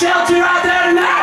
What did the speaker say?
shelter out there tonight?